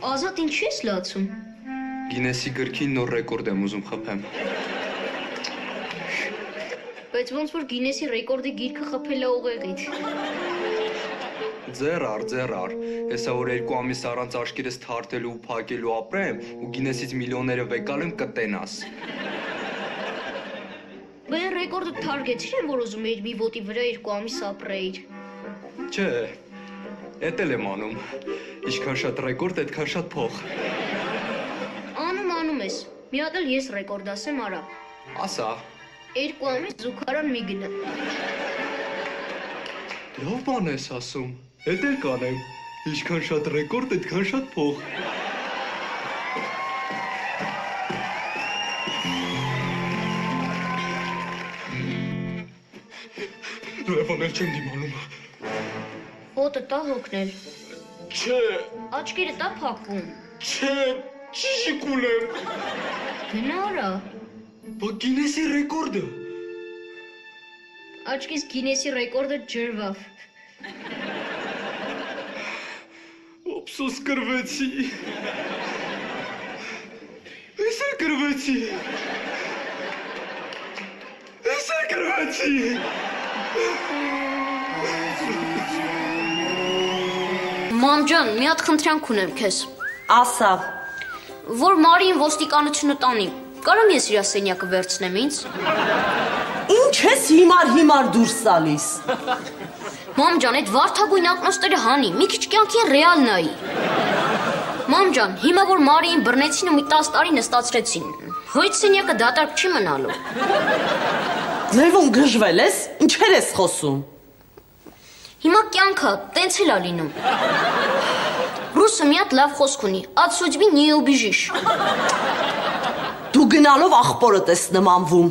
Ազատ ինչի ես լացում։ Գինեսի գրքին նոր ռեկորդ եմ ուզում խփեմ։ Բայց ոնց որ Գինեսի ռեկորդի գիրքը խփել է ուղեղից։ Ձեր առ, ձեր առ։ Հեսա որ երկու ամիս առանց աշկերս թարթելու ու փակելու ապրեմ ու գինեսից միլիոնները վեկալեմ կտենաս։ Բա այն ռեկորդը թարգեցիր եմ, որ ուզում էիր մի ոտի վրա երկու ամիս ապրեիր։ Չէ, էդ էլ եմ անում։ Ինչքան շատ ռեկորդ, այդքան շատ փող։ Անում անում ես։ Մի հատ էլ ես ռեկորդ ասեմ արա։ Ասա, Երկու ամիս զուգարան մի գնա։ լավ բան ես ասում։ Էդ էլ կանեմ։ Ինչքան շատ ռեկորդ, այդքան շատ փող։ Լեվոնել չեմ դիմանում։ Ֆոտո տա հոգնել։ Չէ, Աչքերը տա փակվում։ չէ, ճիշի կունեմ։ Գնա արա։ Բա Գինեսի ռեկորդը։ Աչքիս Գինեսի ռեկորդը ջրվավ։ Օպսոս կրվեցի։ Ես էլ կրվեցի։ Ես էլ կրվեցի։ Մամ ջան, մի հատ խնդրանք ունեմ քեզ։ Ասա, Որ Մարին ոստիկանությունը տանի։ Կարամ ես իր սենյակը վերցնեմ ինձ։ ինչ ես հիմար հիմար դուրս տալիս։ Մամ ջան, այդ վարդագույն ակնոստերը հանի, մի քիչ կյանքին ռեալ նայի։ Մամ ջան, հիմա որ Մարիին բռնեցին ու մի 10 տարի նստացրեցին։ Հույց սենյակը դատարկ չի մնալու։ Լևոն գժվել ես, ինչեր ես խոսում։ Հիմա կյանքը տենց էլ ա լինում։ Ռուսը մի հատ լավ խոսք ունի. «От судьбы не убежишь»։ Դու գնալով աղբորդ ես նմանվում։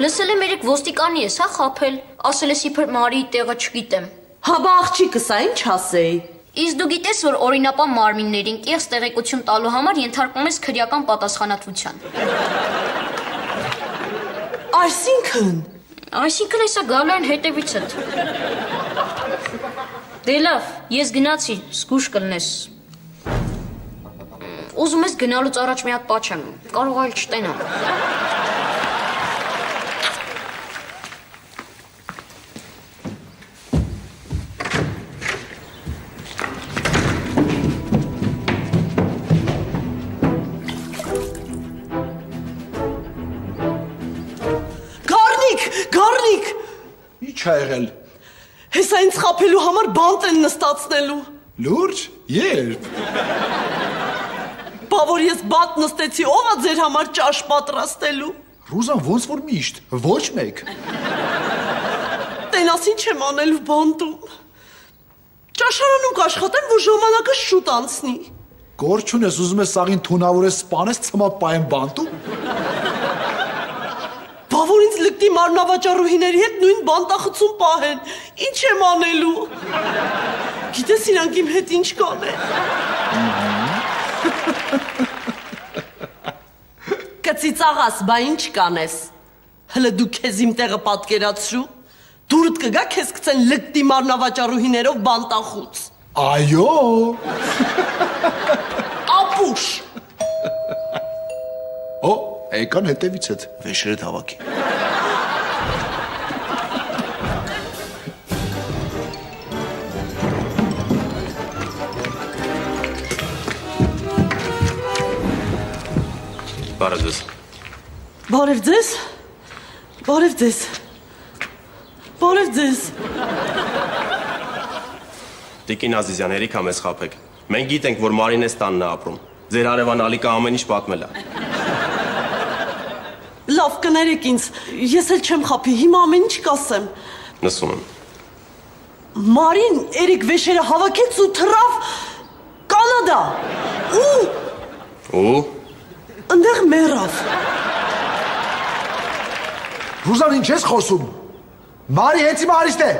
Լսել եմ երեք ոստիկանի ես, հա խափել։ Ասել ես իբր Մարիի տեղը չգիտեմ։ Հաբա աղջիկս ա ինչ ասեի։ Իսկ դու գիտես, որ օրինապան մարմիններին կեղծ տեղեկություն տալու համար ենթարկվում ես քրեական պատասխանատվության։ Այսինքն, Այսինքն հեսա գալու են հետևիցդ։ Դե լավ, ես գնացի, զգուշ կլնես։ Ուզում ես գնալուց առաջ մի հատ պատճեմ, կարող այլ չտենամ։ Ինչ ա եղել։ հեսա ինձ խափելու համար բանտ են նստացնելու։ Լուրջ։ Երբ։ Բա որ ես բանտ նստեցի, ով ա ձեր համար ճաշ պատրաստելու։ Ռուզան ոնց որ միշտ, ոչ մեկ։ Տենաս ինչ եմ անելու բանտում։ Ճաշարանում կաշխատեմ, որ ժամանակը շուտ անցնի։ Գործ չունես, ուզում ես սաղին թունավորես, սպանես ցմա պայեն բանտում։ Բա լկտի մարմնավաճառուհիների հետ նույն բանտախցում պահեն։ Ինչ եմ անելու։ Գիտես իրանք իմ հետ ինչ կանեն։ Կծիծաղաս, բա ինչ կանես։ Հələ դու քեզ իմ տեղը պատկերացրու։ Դուրդ կգա քեզ գցեն լկտի մարմնավաճառուհիներով բանտախուց։ Այո։ Ապուշ։ Օ, եկան հետևից հետ վեշերը հավաքի։ Բարև ձեզ։ Բարև ձեզ։ Բարև ձեզ։ Բարև ձեզ։ Տիկին Ազիզյան, երիքա մեզ խափեք։ Մենք գիտենք, որ Մարինես տանն է ապրում։ Ձեր հարևան Ալիկը ամեն ինչ պատմել է։ Լավ կներեք ինձ։ Ես էլ չեմ խափի, հիմա ամեն ինչ կասեմ։ Լսում եմ։ Մարին Էրիկ վեշերը հավաքեց ու թռավ Կանադա։ Ու Ու այնտեղ մեռավ։ Ռուզան ինչ ես խոսում։ Մարի հենց իմ արիստ է։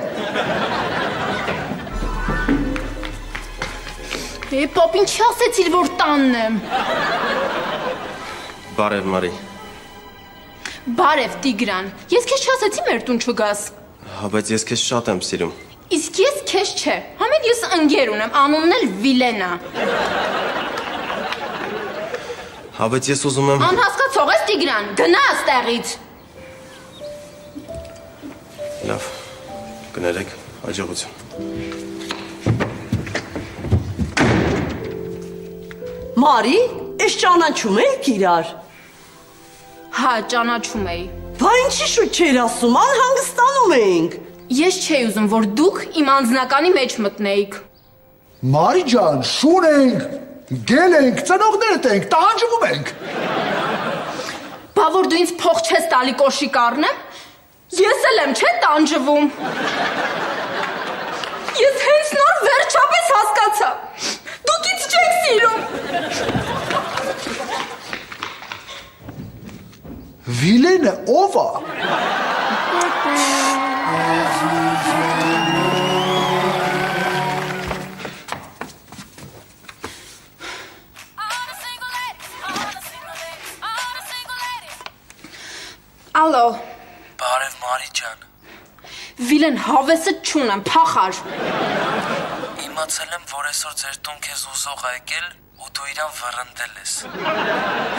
Է, պապ, ինչ ասեցիր, որ տանն եմ։ բարև Մարի։ Բարև, Տիգրան։ Ես քեզ չասեցի մեր տուն չգաս։ Հա, բայց ես քեզ շատ եմ սիրում։ Իսկ ես քեզ չէ։ Համեն ես ընկեր ունեմ, անունն էլ Վիլենա։ Հա, բայց ես ուզում եմ Անհասկացող ես Տիգրան, գնա աստեղից։ Լավ։ Կներեք, հաջողություն։ Մարի, ես ճանաչում եք իրար։ Հա, ճանաչում էի։ Բա ինչի շուտ չեր ասում, անհանգստանում էինք։ Ես չէի ուզում, որ դուք իմ անձնականի մեջ մտնեիք։ Մարի ջան, շուն ենք, գել ենք, ծնողներդ ենք, տանջվում ենք։ Բա որ դու ինձ փող չես տալի կոշիկ առնեմ։ Ես էլ եմ, չէ՞ տանջվում։ Ես հենց նոր վերջապես հասկացա։ Դուք ինձ չեք սիրում։ Վիլենը ով է։ Ալո, Բարև Մարի ջան։ Վիլեն հավեսը չունեմ, փախար։ Իմացել եմ, որ այսօր ձեր տուն քեզ ուզող եկել ու դու իրան վռնդել ես,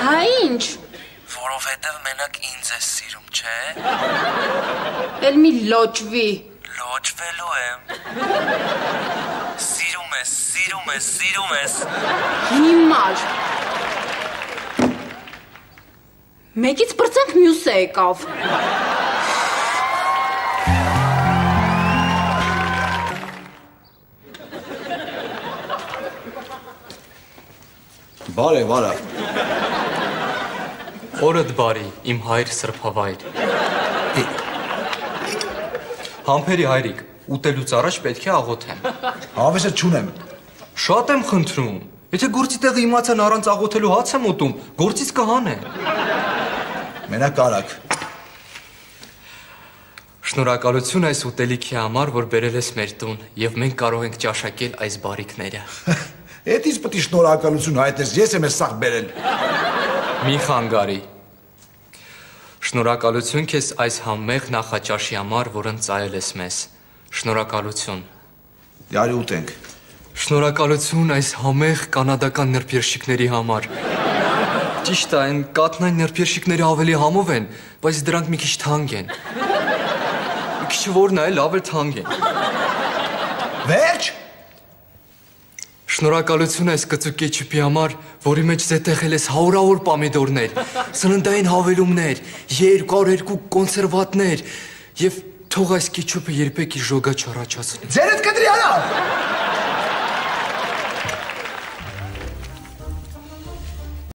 Հա ինչ։ որովհետև մենակ ինձ ես սիրում, չէ՞։ Էլ մի լոճվի։ Լոճվելու եմ։ Սիրում ես, սիրում ես, սիրում ես։ Հիմար։ Մեկից բրծենք մյուսը եկավ։ Բարև, արա։ Օրդ բարի, իմ հայր սրբավայր։ Համբերի հայրիկ, ուտելուց առաջ պետք է աղոթեմ։ Հավեսը չունեմ։ Շատ եմ խնդրում։ Եթե գործի տեղը իմացան առանց աղոթելու հաց եմ ուտում, գործից կհանեն։ Մենակ արագ։ Շնորհակալություն այս ուտելիքի համար, որ բերել ես մեր տուն, եւ մենք կարող ենք ճաշակել այս բարիկները։ Էդից պետք է շնորհակալություն հայտնես, ես եմ ես սաղ բերել։ Մի խանգարի։ Շնորհակալություն քեզ այս համեղ նախաճաշի համար, որ ընծայել ես մեզ։ Շնորհակալություն։ Յարի ուտենք։ Շնորհակալություն այս համեղ կանադական նրբերշիկների համար։ Ճիշտ է, այն կատնային նրբերշիկները ավելի համով են, բայց դրանք մի քիչ թանկ են։ Մի քիչ որն է, լավ էլ թանկ են։ Վերջ։ Շնորհակալություն այս կծու կեչուպի համար, որի մեջ զետեղել ես հարյուրավոր պամիդորներ, սննդային հավելումներ, երկար երկու կոնսերվատներ եւ թող այս կեչուպը երբեք իր ժոգա չառաջացնի։ Ձերդ կտրի արա։